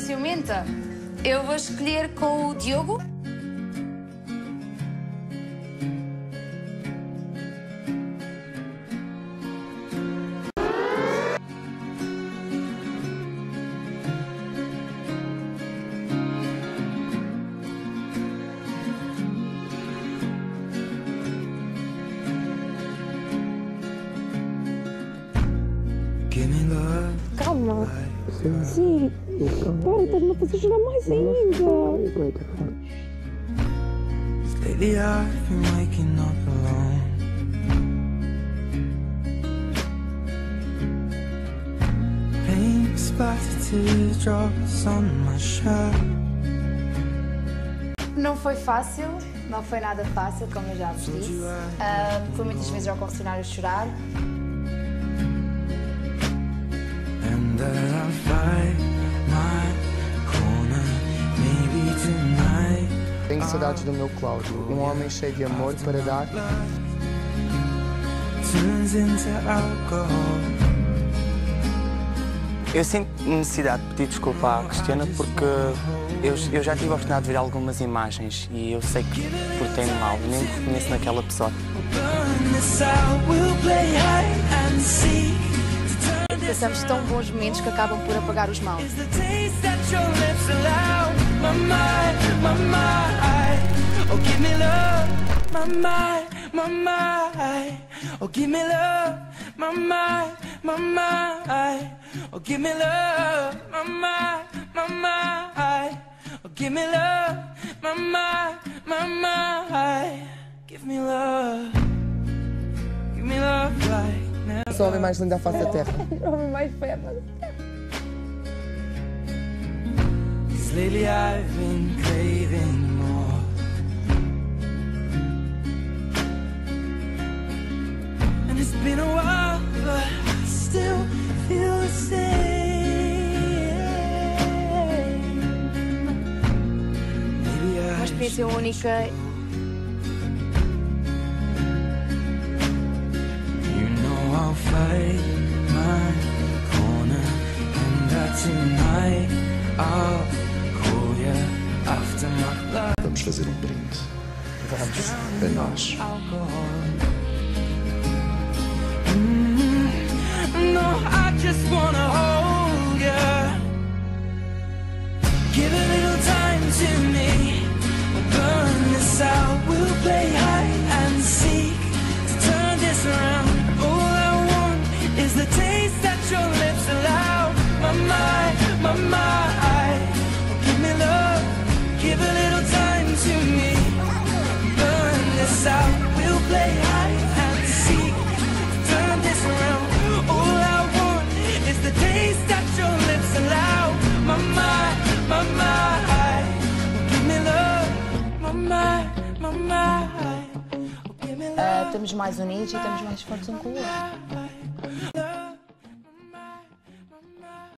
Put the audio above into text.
ciumenta. Eu vou escolher com o Diogo. Calma. Sim. Para, estás-me fazer chorar mais ainda. Lately I've been waking up alone. Splattered teardrops on my shirt. Não foi fácil, não foi nada fácil, como eu já vos disse. Fui muitas vezes ao confessionário chorar. That I'll fight my corner. Maybe tonight. Tenho saudades do meu Cláudio, um homem cheio de amor para dar. Eu sinto necessidade de pedir desculpa à Cristiana porque eu, eu já tive a oportunidade de ver algumas imagens e eu sei que portei-me mal, nem me reconheço naquela pessoa. Passamos tão bons momentos que acabam por apagar os maus. Is the taste Sou o homem mais lindo da face da terra. Homem mais perna. Cause lately I've been craving more. And it's been a while, but I still feel the same. Maybe I Uma experiência única Vamos fazer um brinde. Vamos. A nós. Love. estamos mais unidos e estamos mais fortes um com o outro.